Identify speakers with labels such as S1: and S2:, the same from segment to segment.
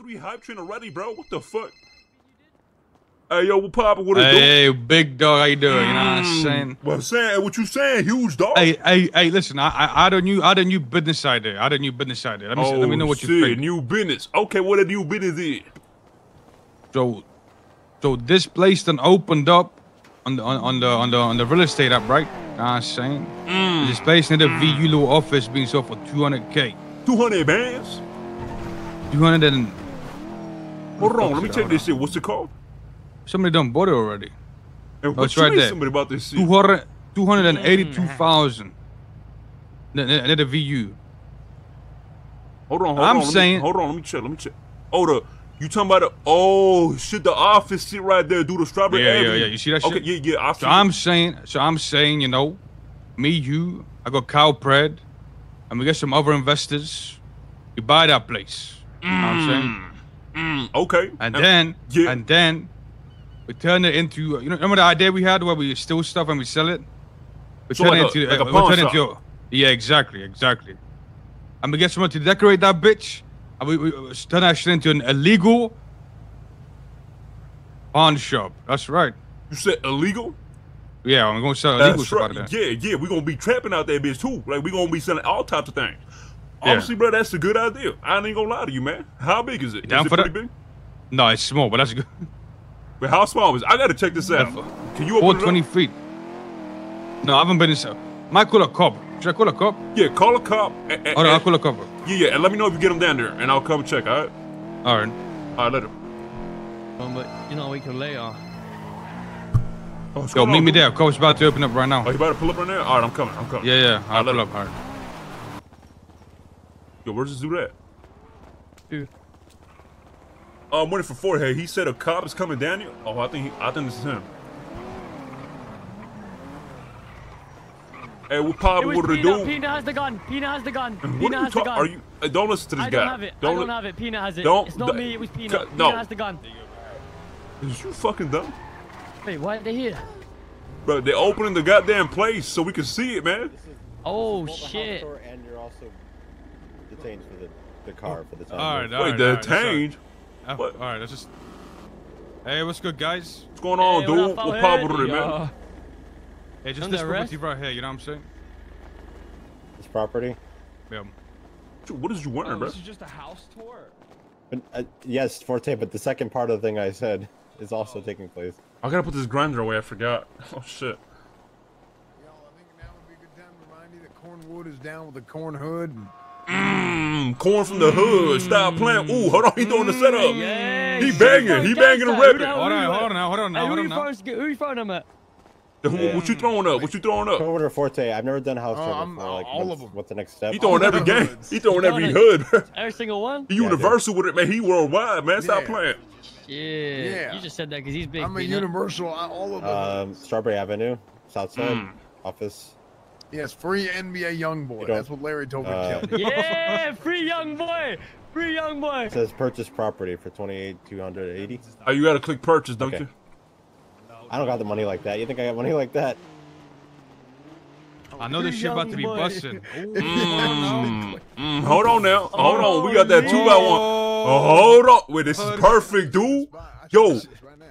S1: three hype train already, bro. What the fuck? Hey, yo, what poppin'? What it
S2: Hey, big dog, how you doing? You know what I'm
S1: Mm.
S2: saying?
S1: What I'm saying? What you saying? Huge dog.
S2: Hey, hey, hey, listen, I, I, I had a new, I a new business idea. I had a new business idea. Let me, see, let me know what
S1: Oh, shit,
S2: you think.
S1: New business. Okay, what a new business is?
S2: So, so this place then opened up on the, on, on the, on the, on the real estate app, right? You know what I'm saying?
S1: Mm.
S2: This place near the VU little office being sold for 200k.
S1: 200 bands?
S2: 200 and
S1: Hold on, let me check this shit. What's it called?
S2: somebody done bought it already.
S1: And
S2: Oh, it's
S1: you
S2: right there.
S1: somebody about this shit?
S2: 200, 282,000. Near, near mm. near the VU.
S1: Hold on, hold
S2: I'm
S1: on. let me-
S2: saying-
S1: hold on, let me check. Let me check. Oh, the you talking about the oh shit? The office shit right there, do the strawberry.
S2: Yeah, yeah,
S1: Avenue.
S2: yeah. You see that shit?
S1: Okay, yeah, yeah. I
S2: So I'm saying, so I'm saying, you know, me, you, I got Kyle Pred, and we get some other investors. We buy that place. You know what I'm saying?
S1: Mm. Mm, okay.
S2: And
S1: Um,
S2: then,
S1: yeah.
S2: and then, we turn it into, you know, remember the idea we had where we steal stuff and we sell it? We
S1: So
S2: turn
S1: like
S2: it
S1: a-
S2: into,
S1: like a
S2: we
S1: pawn
S2: turn
S1: shop.
S2: into, yeah, exactly, exactly. And we get someone to decorate that bitch, and we, we we turn that shit into an illegal pawn shop. That's right.
S1: you said illegal.
S2: Yeah, I'm gonna sell illegal
S1: That's
S2: stuff
S1: right.
S2: out of there.
S1: Yeah, yeah. We gonna be trapping out that bitch too. Like we're gonna be selling all types of things.
S2: Yeah.
S1: Honestly, bro, that's a good idea. I ain't gonna lie to you, man. How big is it?
S2: down
S1: is it
S2: for
S1: pretty
S2: that?
S1: big?
S2: No, it's small, but that's good.
S1: But how small is it? I gotta check this out.
S2: That's-
S1: Can you open it
S2: 420
S1: up?
S2: feet. No, I haven't been inside. Might call a cop. Should I call a cop?
S1: Yeah, call a cop. And, and,
S2: Hold I'll call a cop.
S1: yeah, yeah, and let me know if you get them down there, and I'll come check. All right.
S2: All right.
S1: All right, later.
S3: Um, but you know we can lay off.
S1: Oh, what's
S2: Yo, meet
S1: on,
S2: me
S1: dude?
S2: there. Cop's about to open up right now.
S1: Oh, you about to pull up right now? All right, I'm coming. I'm coming.
S2: Yeah, yeah. I'll
S1: Alright,
S2: pull up. All right.
S1: Yo, where's this dude at?
S3: Dude.
S1: Oh, I'm waiting for Forehead. He said a cop is coming down here. Oh, I think he, I think this is him. Hey, what pop?
S4: It was
S1: What do they
S4: Pina. Pina has the gun. Pina has the gun.
S1: What are you
S4: has the
S1: talking?
S4: gun.
S1: Are you? uh, don't listen to this
S4: I
S1: guy.
S4: don't have it. I
S1: Don't
S4: don't have it. Pina has it.
S1: Don't-
S4: It's not me. It was Pina.
S1: cut-
S4: Pina
S1: no.
S4: has the gun.
S1: Is you fucking dumb?
S4: Wait, why are they here?
S1: Bro, they're opening the goddamn place so we can see it, man.
S4: Oh
S5: Pull the house
S4: shit.
S5: door And you're also detained for the, the car for the time.
S2: All right.
S5: being.
S2: All
S1: Wait,
S2: right.
S1: the
S2: all right, sorry.
S1: tange.
S2: Uh,
S1: What?
S2: All right. Let's just. Hey, what's good, guys?
S1: What's going on,
S4: Hey,
S1: dude?
S4: what up,
S1: What
S4: Forehead?
S1: pop with it, man?
S2: Hey, just
S4: Under
S2: this
S4: arrest?
S2: property right here. You know what I'm saying?
S5: This property.
S2: Yeah.
S1: What is you wearing, bro?
S3: This is just a house tour.
S5: But, uh, yes, Forte. But the second part of the thing I said is also taking place.
S1: I gotta put this grinder away. I forgot. Oh shit.
S6: Yo, I think now would be a good time to remind you that Cornwood is down with the corn hood. And
S1: corn from the hood. Stop playing. Ooh, hold on. He doing the setup.
S4: Yeah,
S1: He banging. He banging and
S4: Who
S1: ripping.
S4: the hell
S2: Hold on. Hold on. now, Hold on. now, Hold on. now.
S4: throwing? Who you throwing them at?
S1: What, what you throwing up? What you throwing up?
S5: Coder Forte. I've never done a house tour before. Like,
S6: all
S5: what's,
S6: of 'em.
S5: what's the next step?
S1: He throwing every game. He throwing every hood.
S4: Every single one?
S1: He
S5: Yeah,
S1: universal with it, man. He worldwide, man. Stop
S6: Yeah.
S1: playing.
S4: Yeah.
S6: Yeah.
S4: You just said that because he's big.
S6: I'm a
S4: Peanut.
S6: universal. All of them.
S5: Um, Strawberry Avenue, Southside
S1: Mm.
S5: office.
S6: Yes, free NBA young boy. That's what Larry told me
S5: uh,
S6: to tell you.
S4: Yeah, free young boy. Free young boy.
S5: It says purchase property for twenty eight two hundred eighty.
S1: Oh, you gotta click purchase, don't
S5: Okay.
S1: you?
S5: I don't got the money like that. You think I got money like that?
S2: I know this shit about to be
S4: Young
S2: busting.
S1: Mm, mm, hold on now. Hold on. We got that two by one. Oh, hold on. Wait, this is perfect, dude. Yo,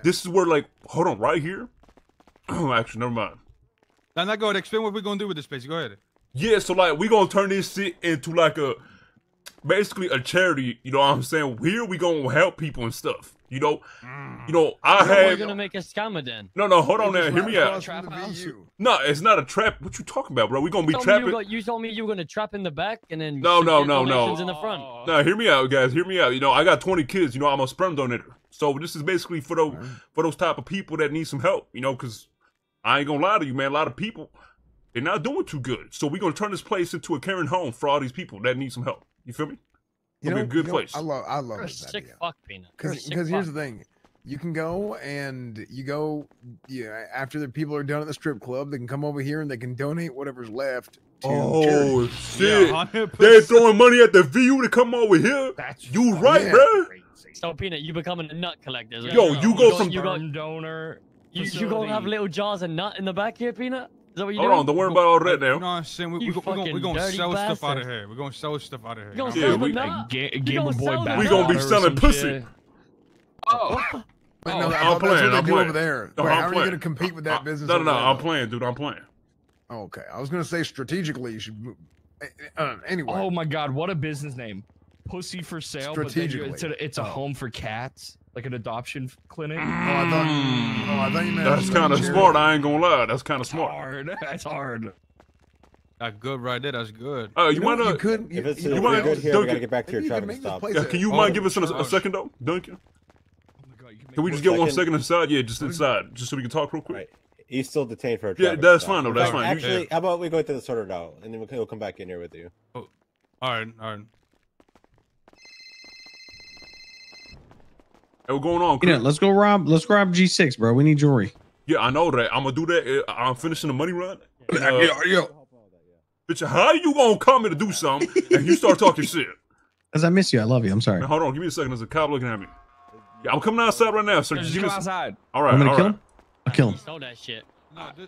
S1: this is where like, hold on, right here. Actually, never mind.
S2: Now, now go ahead. Explain what we're gonna do with this place. Go ahead.
S1: Yeah, so like we gonna turn this shit into like a basically a charity. You know what I'm saying? Here we gonna help people and stuff. You know, mm. you know I
S4: We're gonna make a scammer then.
S1: no no. Hold on now. Hear me out.
S6: from the
S3: Trap house.
S6: VU.
S1: No, it's not a trap. What you talking about, bro? We gonna be
S4: You told, me you,
S1: trapping.
S4: got, you told me you were gonna trap in the back and then
S1: No, no, no, no.
S4: in the front.
S1: No, hear me out, guys. Hear me out. You know, I got 20 kids. You know, I'm a sperm donator. So this is basically for those for those type of people that need some help. You know, because I ain't gonna lie to you, man. A lot of people they're not doing too good. So we're gonna turn this place into a caring home for all these people that need some help. You feel me?
S6: You
S1: It'll
S6: know,
S1: be a good
S6: you know,
S1: place.
S6: I love. I love
S4: You're
S6: this
S4: sick
S6: idea.
S4: fuck, Peanut.
S6: Because here's the thing, you can go and you go, yeah. After the people are done at the strip club, they can come over here and they can donate whatever's left. To
S1: Oh
S6: charity.
S1: shit!
S2: Yeah,
S1: They're throwing money at the VU to come over here.
S3: That's
S1: You right,
S6: Yeah.
S1: bro?
S4: So Peanut, you becoming a nut collector.
S1: Yo,
S4: that-
S1: you go
S4: got-
S1: from-
S4: you got
S3: Sperm donor.
S4: You, you gonna have little jars of nut in the back here, Peanut? Is that what you're
S1: Hold
S4: doing?
S1: on, don't worry about all that
S2: You know
S1: now.
S2: what I'm saying? We,
S4: You
S2: we, we, gonna, we
S4: fucking
S2: gonna
S4: dirty
S2: sell stuff out of here. We're gonna sell stuff out of here.
S4: You gonna?
S1: Yeah,
S4: sell
S1: we-
S4: the
S3: Like
S4: nut?
S3: Ga-
S4: You
S3: Gamer
S4: gonna
S3: Boy
S4: sell the
S3: back
S1: We gonna be selling pussy.
S3: shit.
S6: Wait,
S3: Oh,
S6: no, I
S1: I'm
S6: thought that's
S1: playing,
S6: what they
S1: I'm playing.
S6: over there.
S1: No,
S6: Wait,
S1: I'm
S6: how are you going to compete with that
S1: Uh,
S6: business?
S1: No, no, no. I'm playing, dude. I'm playing.
S6: Okay, I was going to say strategically you should. Move. Uh, anyway,
S3: oh my God! What a business name. Pussy for sale, but then it's a,
S6: Strategically.
S3: it's a
S6: Oh.
S3: home for cats, like an adoption f- clinic.
S6: oh, I thought. Oh, I thought you meant.
S1: That's kind of smart. I ain't gonna lie. That's kind of
S3: That's
S1: smart.
S3: hard. That's hard.
S2: That's good right there. That's good.
S1: Uh, you,
S6: You,
S1: might
S6: know,
S1: not.
S6: you could.
S5: If it's,
S6: you
S1: you
S5: we're
S1: might-
S5: good here, we
S1: Duncan,
S5: gotta get back to your
S6: maybe you can
S5: Travis
S6: make this
S5: stop.
S1: Yeah, can you
S2: Oh,
S1: mind give us a, a second though, Duncan?
S3: Oh my God! Can
S1: Can we just
S3: more
S1: get one
S5: second.
S1: second inside? Yeah, just inside, just so we can talk real quick.
S5: Right. He's still detained for a
S1: Yeah, that's
S5: stop.
S1: fine, though, that's
S5: fact,
S1: fine.
S5: Actually,
S2: Yeah.
S5: how about we go to the sorter now, and then we'll, he'll come back in here with you. Oh.
S2: All right, all right.
S1: What's going on?
S7: You know, let's go rob. Let's grab G6, bro. We need jewelry.
S1: Yeah, I know that. I'm gonna do that. Uh, I'm finishing the money run. Uh,
S7: yeah.
S1: bitch, how you gonna come in to do something and you start talking shit?
S7: Cause I miss you. I love you. I'm sorry.
S1: Man, hold on, give me a second. There's a cop looking at me. Yeah, I'm coming outside right now, sir.
S3: Just
S1: Just give
S3: come
S1: me
S3: outside.
S1: All right,
S7: I'm gonna
S1: all
S7: kill
S1: right.
S7: him. I'll kill
S4: You
S7: him.
S4: stole that shit.
S2: No, this,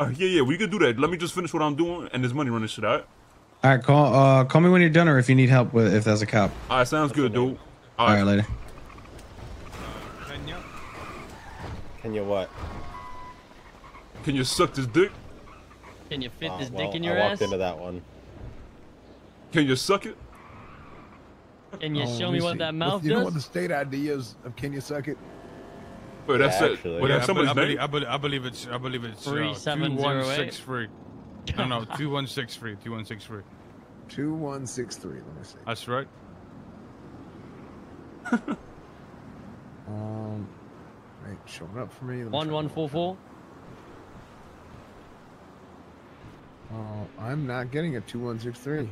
S1: Uh, yeah, yeah, we could do that. Let me just finish what I'm doing and this money running shit out.
S7: All right, call. Uh, call me when you're done, or if you need help with if that's a cop.
S1: All right, sounds good, dude. All
S7: All right,
S1: right,
S7: later.
S2: Kenya.
S5: Can you what?
S1: can you suck this dick?
S4: Can you fit
S5: Oh,
S4: this
S5: well,
S4: dick in your ass?
S5: I walked
S4: ass?
S5: into that one.
S1: Can you suck it?
S4: Can you
S6: Oh,
S4: show
S6: let
S4: me
S6: see.
S4: what that mouth
S6: You know what the state ID is of Can You Suck It?
S1: Wait, that's
S5: Yeah,
S1: it.
S5: actually.
S1: Wait,
S2: Yeah,
S1: that's
S2: I, believe,
S1: somebody's
S2: I, believe,
S1: name.
S2: I, believe, I believe it's. I believe it's. Uh, two
S4: 3708.
S2: one six three. No, no, two one six three. Two one six three.
S6: 2163. Let me see.
S2: That's right.
S6: Um, ain't showing up for me. Let me
S4: One
S6: try
S4: one
S6: that.
S4: four four.
S6: Uh, I'm not getting a 2163.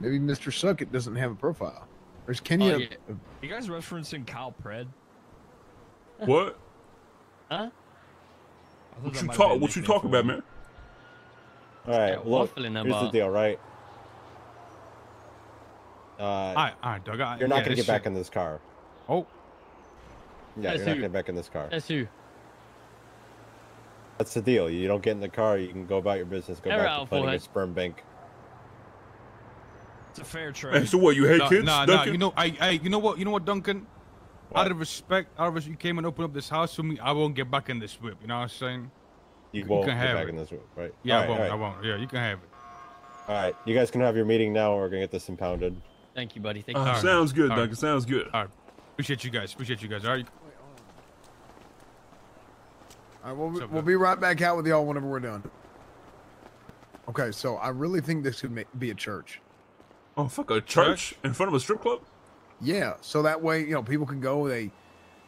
S6: Maybe Mr. Suckit doesn't have a profile. Or is Kenya?
S4: Oh, yeah.
S3: You guys referencing Kyle Pred?
S1: What?
S4: Huh?
S1: What you
S3: might have
S1: talk?
S3: been a
S1: What you
S3: nickname
S1: talk
S3: for
S1: about, man?
S5: All right, look.
S4: waffling
S5: Here's the deal, right? Uh,
S2: All right, all right, Doug. I-
S5: you're not
S2: yeah,
S5: gonna
S2: this
S5: get back
S2: shit-
S5: in this car.
S2: Oh,
S5: Yeah,
S4: That's
S5: you're not
S4: who.
S5: getting back in this car.
S4: That's who.
S5: That's the deal. You don't get in the car. You can go about your business. Go
S4: Air
S5: back
S4: out,
S5: to planning a sperm bank.
S3: It's a fair
S1: Hey,
S3: trade.
S1: so what? You hate
S2: nah,
S1: kids,
S2: nah, nah. You know, I, I, you know what? You know what, Duncan?
S5: What?
S2: Out of respect, out of respect, you came and opened up this house for me. I won't get back in this whip. You know what I'm saying?
S5: You
S2: You
S5: won't
S2: can
S5: get
S2: have
S5: back
S2: it.
S5: in this whip, right?
S2: Yeah,
S5: All
S2: I won't.
S5: all
S2: I won't. Yeah, you can have it.
S5: All right, you guys can have your meeting now. We're gonna get this impounded.
S4: Thank you, buddy. Thank you.
S1: Uh,
S2: All right.
S1: sounds good,
S2: All right.
S1: Duncan. Sounds good.
S2: All right. Appreciate you guys. Appreciate you guys. All right.
S6: All right, we'll, be-
S2: up,
S6: we'll be right back out with y'all whenever we're done. Okay, so I really think this could be a church.
S1: Oh, fuck a church in front of a strip club?
S6: Yeah, so that way, you know, people can go. They,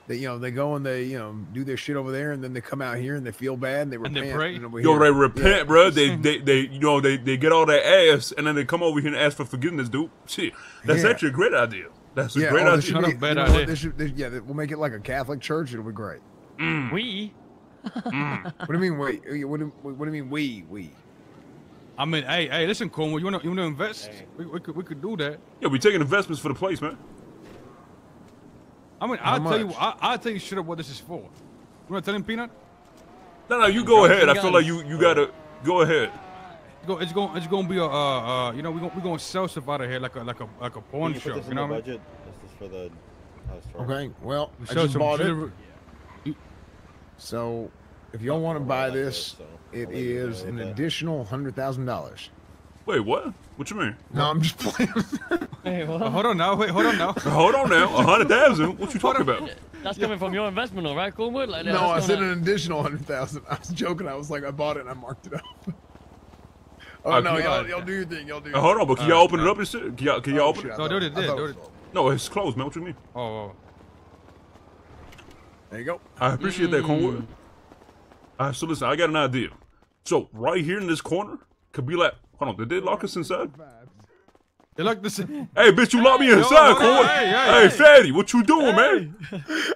S6: they, you know, they go and they, you know, do their shit over there, and then they come out here and they feel bad and they
S2: And
S6: repent.
S2: they pray?
S6: over
S1: Yo,
S6: here-
S1: they repent,
S6: Yeah.
S1: bro. They, they, they, you know, they, they get all that ass, and then they come over here and ask for forgiveness, dude. Shit, that's
S6: Yeah.
S1: actually a great idea. That's a
S6: Yeah,
S1: great
S6: oh, this
S1: idea.
S6: should
S2: Not
S6: be,
S2: a bad
S6: you know what,
S2: idea.
S6: This should, this, yeah, we'll make it like a Catholic church. It'll be great. Mm.
S4: We.
S6: What do you mean? Wait, what do, what do you mean? We, we.
S2: I mean, hey, hey, listen, Cornwood. You wanna, you wanna invest? We, we could, we could do that.
S1: Yeah, we taking investments for the place, man.
S2: I mean,
S6: How
S2: I'll tell you. I, I'll tell you straight up what this is for. You wanna tell him, Peanut?
S1: No, no, you go ahead. I feel like you, you gotta go
S2: ahead. It's going, it's going to be a, uh, uh, you know, we are gonna, we gonna sell stuff out of here like a, like a, like a
S5: Can
S2: pawn
S5: you put
S2: shop. You know what I mean?
S5: budget? This is for the house.
S6: Okay, well,
S2: We
S6: I
S2: sell
S6: just
S2: some
S6: bought it.
S2: Shit-
S6: So, if y'all want to buy
S5: I it,
S6: this,
S5: so
S6: it
S5: I'll let you
S6: is
S5: know
S6: an
S5: that.
S6: additional hundred thousand dollars.
S1: Wait, what? What you mean?
S6: No, I'm just playing.
S4: Hey, what?
S2: hold on now, wait, hold on now.
S1: Hold on now, a hundred thousand. What you talking about?
S4: That's coming from your investment, all right, Cornwood? Like,
S6: no, I said
S4: gonna-
S6: an additional hundred thousand. I was joking. I was like, I bought it and I marked it up. oh
S1: Uh,
S6: no,
S1: can-
S6: y'all, y'all do your thing. Y'all do. Your
S1: Uh, hold on, but can y'all
S2: Uh,
S1: open it up and shit? Can y'all, can y'all
S6: Oh,
S1: open
S6: shit,
S1: it?
S6: I
S2: No,
S6: thought-
S2: do it,
S6: I
S2: do it,
S6: thought
S2: do
S6: was
S2: it.
S1: No, it's closed, man. What you mean?
S2: Oh, oh.
S6: There you go.
S1: I appreciate that, Cornwood. Mm. All right, so listen, I got an idea. So right here in this corner could be like, hold on, did they lock us inside?
S2: They like this.
S1: Hey, bitch, you locked me inside,
S2: hold
S1: Cornwood.
S2: hey,
S1: Hey,
S2: hey, hey.
S1: fatty, what you doing, man?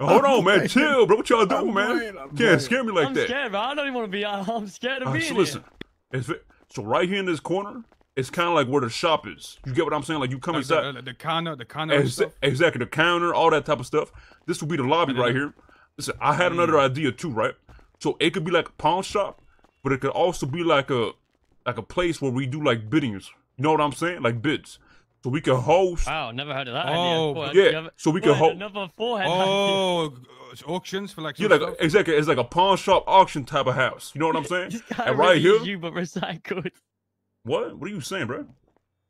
S1: Hold on, man. Chill, bro. What y'all
S6: I'm
S1: doing, man?
S6: playing, I'm
S1: Can't
S6: playing.
S1: scare me like
S4: I'm
S1: that.
S4: scared, bro. I don't even want to be out. I'm scared of
S1: All right,
S4: being
S1: so listen,
S4: here.
S1: it's, ve- so right here in this corner, it's kind of like where the shop is. You get what I'm saying? Like you come
S2: Like
S1: inside,
S2: the counter, the counter and
S1: ex-
S2: stuff.
S1: exactly the counter, all that type of stuff. This will be the lobby right here. Listen, I had another mm. idea too, right? So it could be like a pawn shop, but it could also be like a like a place where we do like biddings. You know what I'm saying? Like bids. So we can host.
S4: Wow, never heard of that.
S2: Oh, oh,
S4: idea. Boy,
S1: yeah,
S4: you have-
S1: so we
S4: boy,
S1: can host.
S4: Another forehead.
S2: Oh, it's auctions for like.
S1: Yeah, like
S2: stuff?
S1: exactly. It's like a pawn shop auction type of house. You know what I'm saying?
S4: This guy
S1: and right
S4: really
S1: here,
S4: is you but recycled.
S1: what? What are you saying, bro?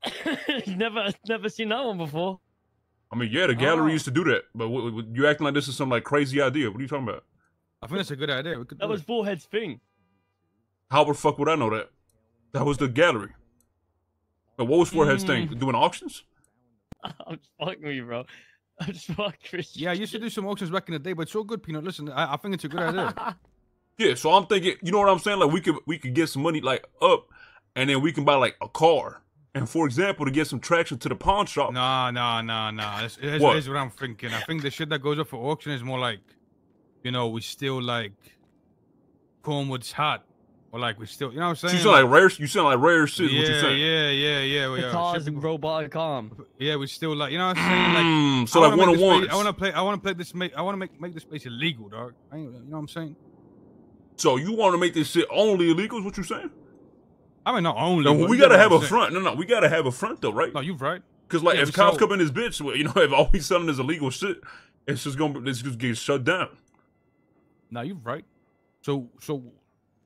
S4: never, never seen that one before.
S1: I mean, yeah, the gallery
S4: Oh.
S1: used to do that, but what, what- you acting like this is some like crazy idea. What are you talking about?
S2: I think that's a good idea. We could
S4: That was
S2: it.
S4: forehead's thing.
S1: How the fuck would I know that? That was the gallery. But what was Forehead's thing? Hmm. Doing auctions?
S4: I'm just fucking with you, bro. I'm just fucking with you.
S2: Yeah, I used to do some auctions back in the day, but it's so good, Peanut. Listen, I, I think it's a good idea.
S1: Yeah, so I'm thinking, you know what I'm saying? Like we could we could get some money like up, and then we can buy like a car. And for example, to get some traction to the pawn shop.
S2: nah, nah, nah, nah. This, here's,
S1: What?
S2: here's what I'm thinking. I think the shit that goes up for auction is more like, you know, we still like Cornwood's hot, or like we still, you know what I'm saying?
S1: You
S2: saying?
S1: sound like rare. You sound like rare shit.
S2: yeah,
S1: what you saying?
S2: yeah, yeah, yeah,
S4: The
S2: yeah.
S4: cars and
S2: people-
S4: robotic arm.
S2: Yeah, we still like, you know what I'm saying? Like,
S1: Mm, so
S2: I
S1: like
S2: wanna
S1: one on
S2: this
S1: ones.
S2: place- I want to play. I want to play this. Make. I want to make make this place illegal, dog. I ain't, you know what I'm saying?
S1: So you want to make this shit only illegal? Is what you saying?
S2: I mean, not only.
S1: No,
S2: but
S1: we gotta have a front. No, no, we gotta have a front though, right?
S2: No, you're right.
S1: Because like
S2: Yeah,
S1: if cops
S2: sold-
S1: come in this bitch, well, you know, if all we selling is illegal shit, it's just gonna it's just get shut down.
S2: Now you're right. So, so,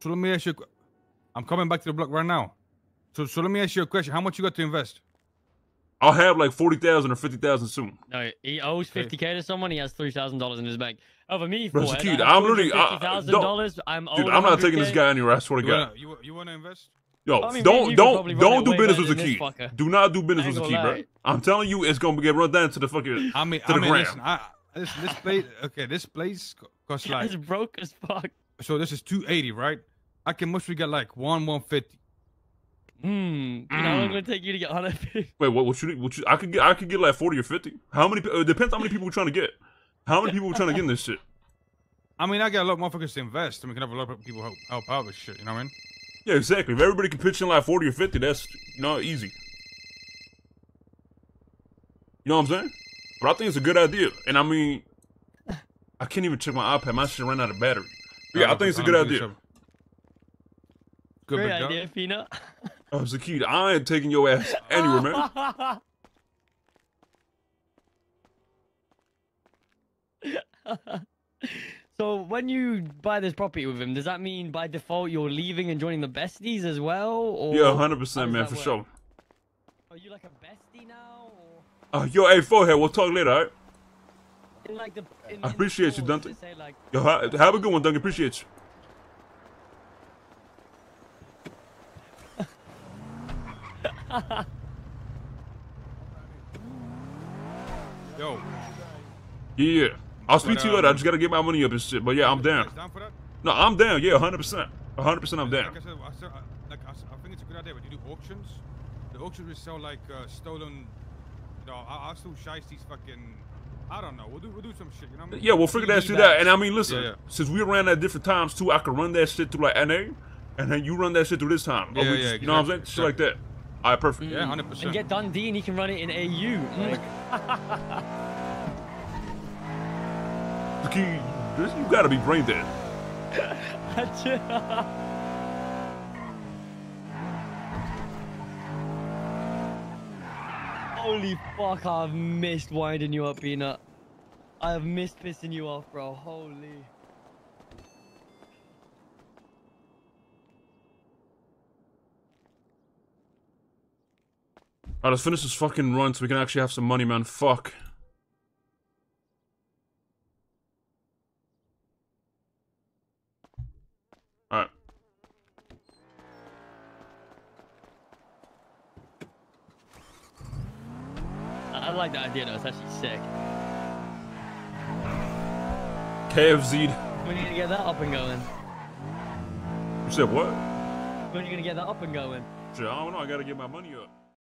S2: so let me ask you. I'm coming back to the block right now. So, so let me ask you a question. How much you got to invest?
S1: I'll have like forty thousand or fifty thousand soon.
S4: No, he owes
S2: Okay.
S4: 50k to someone. He has three thousand dollars in his bank. Oh, Over me,
S1: Bro,
S4: forehead,
S1: Sakid,
S4: I have
S1: I'm literally- I- I-
S4: $250,000.
S1: don't-
S4: I'm
S1: Dude, I'm not taking this guy anywhere. I swear to
S2: You
S1: God.
S2: wanna, you, you wanna invest?
S1: Yo,
S4: I mean,
S1: don't don't don't do business with
S4: than this
S1: Zakid.
S4: fucker.
S1: Do not do business with
S4: ain't
S1: Zakid,
S4: gonna
S1: bro. I'm telling you, it's gonna get run down to the fucking.
S2: I mean,
S1: To
S2: I
S1: the
S2: mean,
S1: ground.
S2: listen. I, this this place. Okay, this place co- costs like.
S4: It's broke as fuck.
S2: So this is 280, right? I can mostly get like one 150.
S4: Hmm. You know how long it's gonna take you to get 150?
S1: Wait, what? What you? What you? I could get. I could get like forty or fifty. How many? pe- It depends how many people we're trying to get. How many people we're trying to get in this shit?
S2: I mean, I got a lot of motherfuckers to invest, and we can have a lot of people help help out with shit. You know what I mean?
S1: Yeah, exactly. If everybody can pitch in like forty or fifty, that's you know easy. You know what I'm saying? But I think it's a good idea, and I mean, I can't even check my iPad. My shit ran out of battery. But yeah, I think it's a good idea.
S2: Good
S4: Great
S2: big dog.
S4: idea, Peanut.
S1: Oh, Zakid, I ain't taking your ass anywhere, man.
S4: so when you buy this property with him, does that mean by default you're leaving and joining the besties as well? Or
S1: Yeah, hundred percent, man, for
S4: work?
S1: sure.
S4: Are you like a bestie now? Or
S1: Uh, yo, hey, forehead, we'll talk later, alright?
S4: in like the in,
S1: I
S4: in the
S1: appreciate you,
S4: clause,
S1: Dante.
S4: does it Say like
S1: Yo, ha- have a good one, Duncan. Appreciate you.
S2: Yo,
S1: Yeah, I'll speak to you
S2: But,
S1: later. I
S2: um,
S1: just gotta get my money up and shit. But yeah, I'm down.
S2: down for that?
S1: No, I'm down. Yeah, hundred percent. hundred percent, I'm down.
S2: Like I said, I, said, I, like I, said, I think it's a good idea. But you do auctions. The auctions will sell like uh, stolen. You know, I, I'll still shice these fucking. I don't know. We'll do we'll do some shit. You know what I mean?
S1: Yeah, we'll figure that
S4: TV
S1: shit out. And I mean, listen,
S2: Yeah, yeah.
S1: since we ran at different times too, I could run that shit through like NA, and then you run that shit through this time. Or
S2: Yeah,
S1: we
S2: yeah,
S1: just- You know what I'm saying?
S2: exactly,
S1: Shit like that. All right, perfect.
S2: Yeah, hundred
S4: and
S2: percent.
S4: And get Dundee and he can run it in AU. Like,
S1: Key, you gotta be brain dead.
S4: Holy fuck, I've missed winding you up, Peanut. I have missed pissing you off, bro. Holy.
S1: All right, let's finish this fucking run so we can actually have some money, man. Fuck. All right.
S4: I, like that idea though, it's actually sick.
S1: KFZ.
S4: We need to get that up and going.
S1: You said what?
S4: When are you gonna get that up and going?
S1: Shit, I don't know. I gotta get my money up.